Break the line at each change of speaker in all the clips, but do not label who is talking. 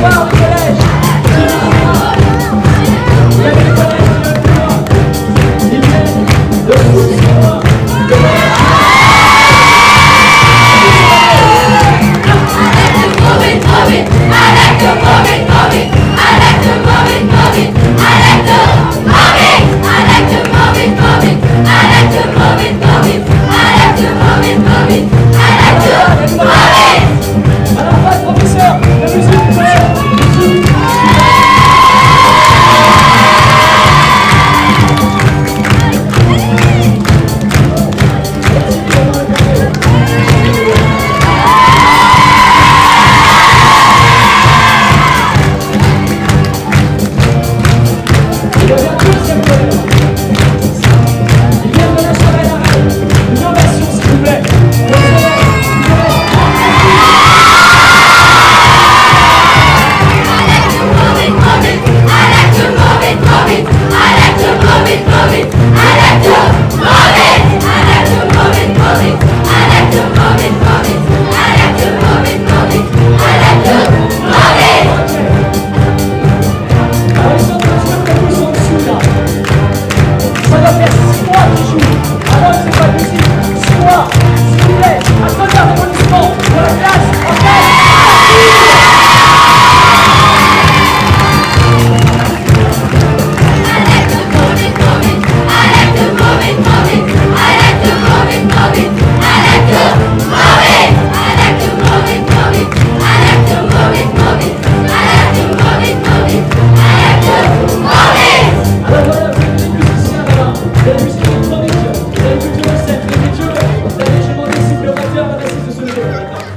Whoa.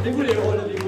Vous voulez le relever